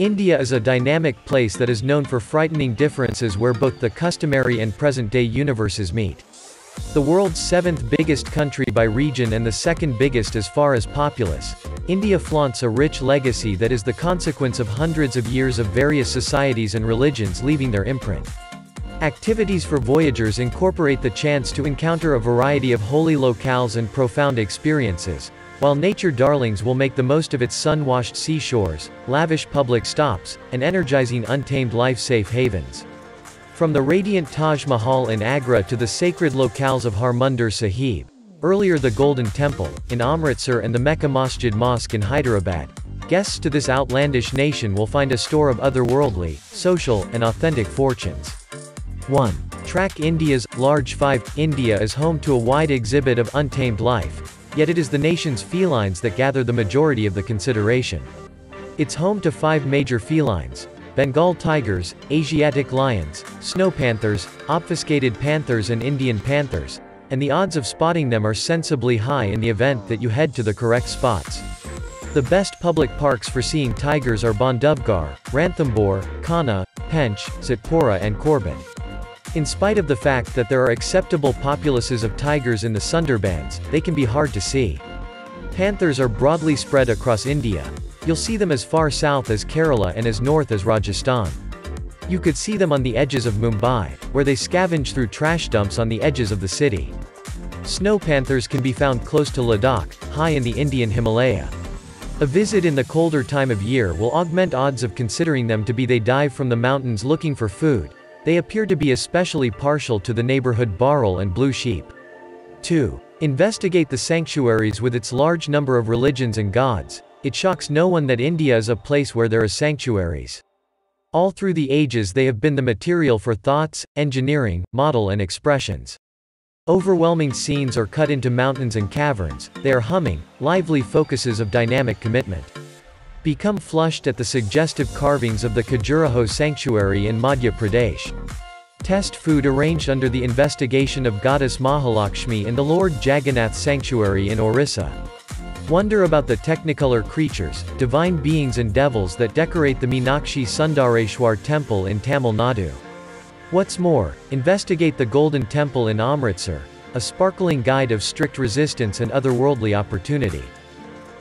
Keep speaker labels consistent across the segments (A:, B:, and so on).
A: India is a dynamic place that is known for frightening differences where both the customary and present-day universes meet. The world's seventh biggest country by region and the second biggest as far as populace, India flaunts a rich legacy that is the consequence of hundreds of years of various societies and religions leaving their imprint. Activities for voyagers incorporate the chance to encounter a variety of holy locales and profound experiences, while nature darlings will make the most of its sun-washed seashores, lavish public stops, and energizing untamed life-safe havens. From the radiant Taj Mahal in Agra to the sacred locales of Harmandir Sahib, earlier the Golden Temple, in Amritsar and the Mecca Masjid Mosque in Hyderabad, guests to this outlandish nation will find a store of otherworldly, social, and authentic fortunes. 1. Track India's Large 5 India is home to a wide exhibit of untamed life, yet it is the nation's felines that gather the majority of the consideration. It's home to five major felines, Bengal tigers, Asiatic lions, snow panthers, obfuscated panthers and Indian panthers, and the odds of spotting them are sensibly high in the event that you head to the correct spots. The best public parks for seeing tigers are Bandhavgarh, Ranthambore, Kanha, Pench, Satpura and Corbett. In spite of the fact that there are acceptable populaces of tigers in the Sundarbans, they can be hard to see. Panthers are broadly spread across India. You'll see them as far south as Kerala and as north as Rajasthan. You could see them on the edges of Mumbai, where they scavenge through trash dumps on the edges of the city. Snow panthers can be found close to Ladakh, high in the Indian Himalaya. A visit in the colder time of year will augment odds of considering them to be they dive from the mountains looking for food, they appear to be especially partial to the neighborhood bharal and blue sheep. 2. Investigate the sanctuaries with its large number of religions and gods. It shocks no one that India is a place where there are sanctuaries. All through the ages they have been the material for thoughts, engineering, model and expressions. Overwhelming scenes are cut into mountains and caverns, they are humming, lively focuses of dynamic commitment. Become flushed at the suggestive carvings of the Khajuraho Sanctuary in Madhya Pradesh. Test food arranged under the investigation of goddess Mahalakshmi in the Lord Jagannath Sanctuary in Orissa. Wonder about the technicolor creatures, divine beings and devils that decorate the Meenakshi Sundareshwar temple in Tamil Nadu. What's more, investigate the Golden Temple in Amritsar, a sparkling guide of strict resistance and otherworldly opportunity.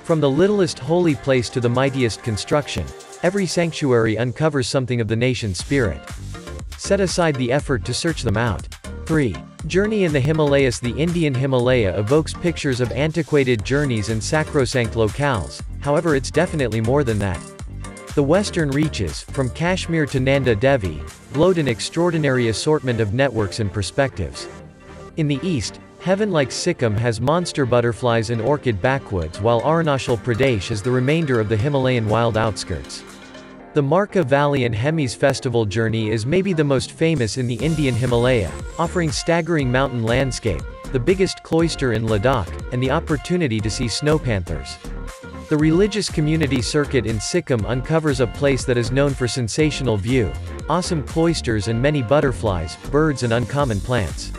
A: From the littlest holy place to the mightiest construction, every sanctuary uncovers something of the nation's spirit. Set aside the effort to search them out. 3. Journey in the Himalayas The Indian Himalaya evokes pictures of antiquated journeys and sacrosanct locales, however it's definitely more than that. The western reaches, from Kashmir to Nanda Devi, gloat an extraordinary assortment of networks and perspectives. In the east, Heaven like Sikkim has monster butterflies and orchid backwoods while Arunachal Pradesh is the remainder of the Himalayan wild outskirts. The Markha Valley and Hemis festival journey is maybe the most famous in the Indian Himalaya, offering staggering mountain landscape, the biggest cloister in Ladakh, and the opportunity to see snow panthers. The religious community circuit in Sikkim uncovers a place that is known for sensational view, awesome cloisters and many butterflies, birds and uncommon plants.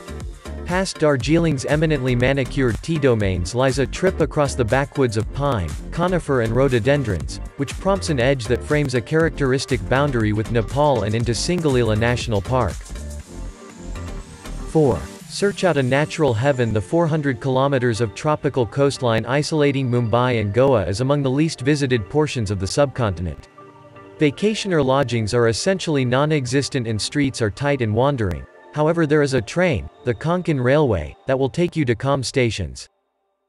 A: Past Darjeeling's eminently manicured tea domains lies a trip across the backwoods of pine, conifer and rhododendrons, which prompts an edge that frames a characteristic boundary with Nepal and into Singalila National Park. 4. Search out a natural heaven The 400 kilometers of tropical coastline isolating Mumbai and Goa is among the least visited portions of the subcontinent. Vacationer lodgings are essentially non-existent and streets are tight and wandering. However there is a train, the Konkan Railway, that will take you to calm stations.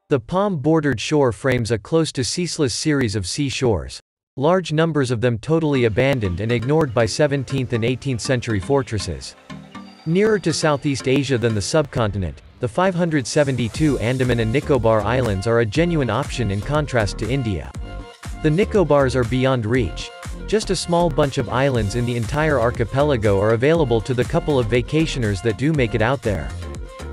A: The palm-bordered shore frames a close to ceaseless series of seashores. Large numbers of them totally abandoned and ignored by 17th and 18th century fortresses. Nearer to Southeast Asia than the subcontinent, the 572 Andaman and Nicobar Islands are a genuine option in contrast to India. The Nicobars are beyond reach, just a small bunch of islands in the entire archipelago are available to the couple of vacationers that do make it out there.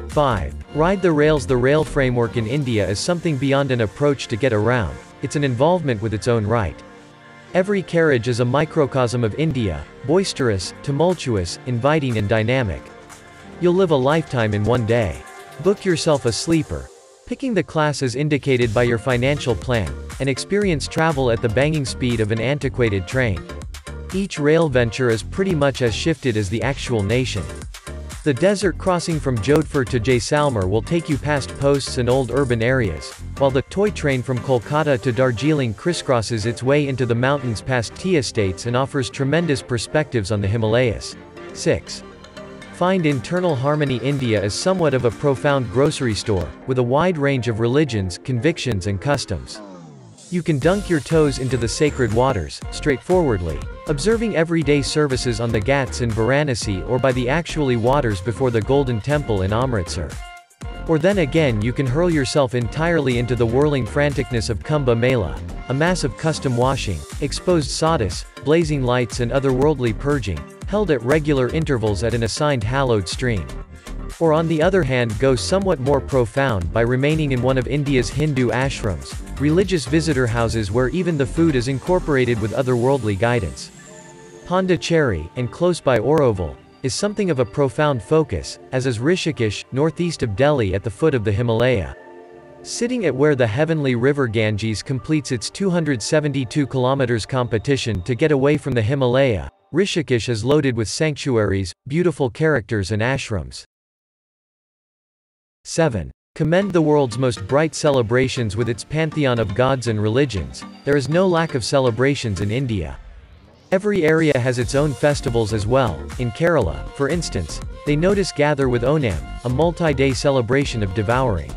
A: 5. Ride the rails The rail framework in India is something beyond an approach to get around, it's an involvement with its own right. Every carriage is a microcosm of India, boisterous, tumultuous, inviting and dynamic. You'll live a lifetime in one day. Book yourself a sleeper, picking the class as indicated by your financial plan, and experience travel at the banging speed of an antiquated train. Each rail venture is pretty much as shifted as the actual nation. The desert crossing from Jodhpur to Jaisalmer will take you past posts and old urban areas, while the toy train from Kolkata to Darjeeling crisscrosses its way into the mountains past tea estates and offers tremendous perspectives on the Himalayas. 6. Find Internal Harmony India is somewhat of a profound grocery store, with a wide range of religions, convictions and customs. You can dunk your toes into the sacred waters, straightforwardly, observing everyday services on the Ghats in Varanasi or by the actually waters before the Golden Temple in Amritsar. Or then again you can hurl yourself entirely into the whirling franticness of Kumbh Mela, a mass of custom washing, exposed sawdust, blazing lights and otherworldly purging, held at regular intervals at an assigned hallowed stream. Or on the other hand go somewhat more profound by remaining in one of India's Hindu ashrams, religious visitor houses where even the food is incorporated with otherworldly guidance. Pondicherry, and close by Auroville, is something of a profound focus, as is Rishikesh, northeast of Delhi at the foot of the Himalaya. Sitting at where the heavenly river Ganges completes its 272 kilometers competition to get away from the Himalaya, Rishikesh is loaded with sanctuaries, beautiful characters and ashrams. 7. Commend the world's most bright celebrations with its pantheon of gods and religions, there is no lack of celebrations in India. Every area has its own festivals as well, in Kerala, for instance, they notice gather with Onam, a multi-day celebration of devouring.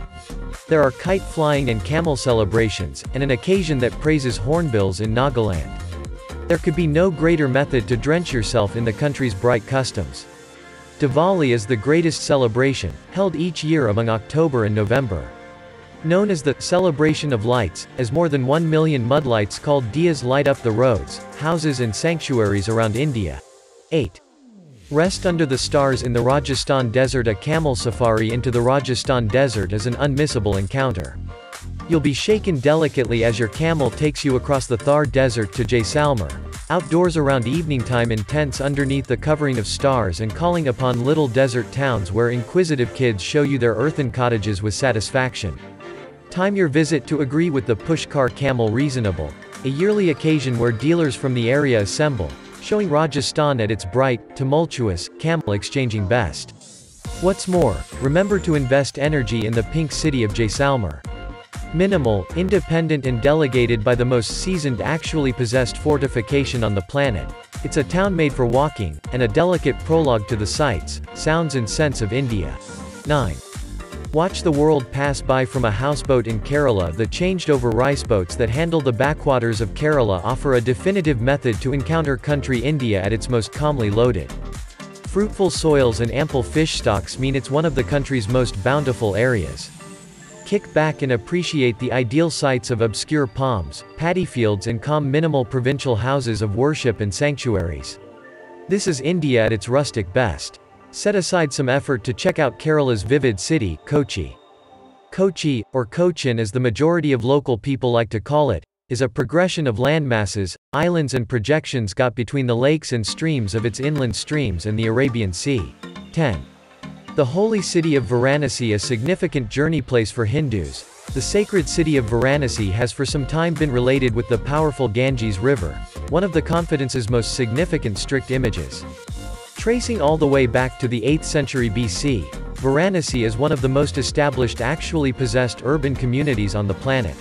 A: There are kite flying and camel celebrations, and an occasion that praises hornbills in Nagaland. There could be no greater method to drench yourself in the country's bright customs. Diwali is the greatest celebration, held each year among October and November. Known as the celebration of lights, as more than 1 million mudlights called diyas light up the roads, houses and sanctuaries around India. 8. Rest under the stars in the Rajasthan desert A camel safari into the Rajasthan desert is an unmissable encounter. You'll be shaken delicately as your camel takes you across the Thar desert to Jaisalmer, outdoors around evening time in tents underneath the covering of stars and calling upon little desert towns where inquisitive kids show you their earthen cottages with satisfaction. Time your visit to agree with the Pushkar camel reasonable, a yearly occasion where dealers from the area assemble, showing Rajasthan at its bright, tumultuous, camel exchanging best. What's more, remember to invest energy in the pink city of Jaisalmer. Minimal, independent and delegated by the most seasoned actually possessed fortification on the planet. It's a town made for walking, and a delicate prologue to the sights, sounds and scents of India. 9. Watch the world pass by from a houseboat in Kerala the changed over rice boats that handle the backwaters of Kerala offer a definitive method to encounter country India at its most calmly loaded. Fruitful soils and ample fish stocks mean it's one of the country's most bountiful areas. Kick back and appreciate the ideal sights of obscure palms, paddy fields and calm minimal provincial houses of worship and sanctuaries. This is India at its rustic best. Set aside some effort to check out Kerala's vivid city, Kochi. Kochi, or Cochin as the majority of local people like to call it, is a progression of landmasses, islands and projections got between the lakes and streams of its inland streams and the Arabian Sea. 10. The holy city of Varanasi a significant journey place for Hindus. The sacred city of Varanasi has for some time been related with the powerful Ganges River, one of the confidence's most significant strict images. Tracing all the way back to the 8th century BC, Varanasi is one of the most established actually possessed urban communities on the planet.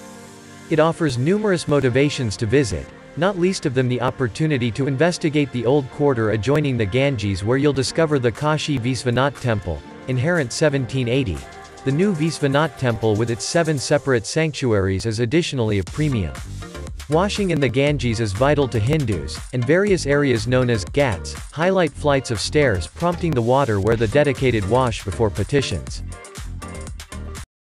A: It offers numerous motivations to visit, not least of them the opportunity to investigate the old quarter adjoining the Ganges where you'll discover the Kashi Visvanath Temple, inherent 1780. The new Visvanath Temple with its seven separate sanctuaries is additionally a premium. Washing in the Ganges is vital to Hindus, and various areas known as Ghats highlight flights of stairs prompting the water where the dedicated wash before petitions.